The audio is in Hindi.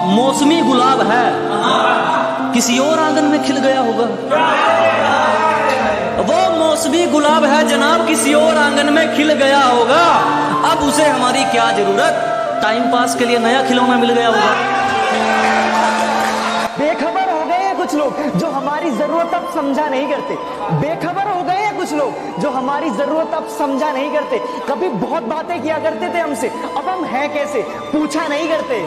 मौसमी गुलाब है। किसी और आँगन में खिल गया होगा। वो मौसमी गुलाब है जनाब, किसी और आँगन में खिल गया होगा। अब उसे हमारी क्या ज़रूरत? टाइम पास के लिए नया खिलौना मिल गया होगा। बेखबर हो गए हैं कुछ लोग जो हमारी ज़रूरत अब समझा नहीं करते। बेखबर हो गए हैं कुछ लोग जो हमारी ज़रूरत अब समझा नहीं करते। कभी बहुत बातें किया करते थे हमसे, अब हम हैं कैसे? पूछा नहीं करते।